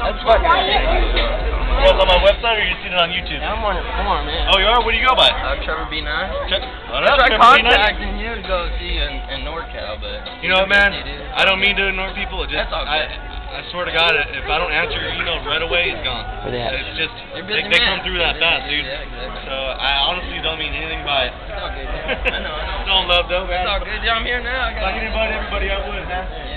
That's fucking was on my website or you seen it on YouTube? Yeah, I'm on it form, man. Oh, you are? What do you go by? Uh, Trevor B9. Tre- oh, that's Trevor contacting B9. you to go see you in, in NorCal, but... You know what, man? I don't mean to ignore people. It just, That's all good. I, I swear to God, if I don't answer your email right away, it's gone. Yeah. It's just, they, they come through that fast, dude. Yeah, exactly. So I honestly don't mean anything by it. It's all good, man. I know, I know. Love, though, man. It's all good. Yeah, I'm here now. I got if invite everybody, I would, man.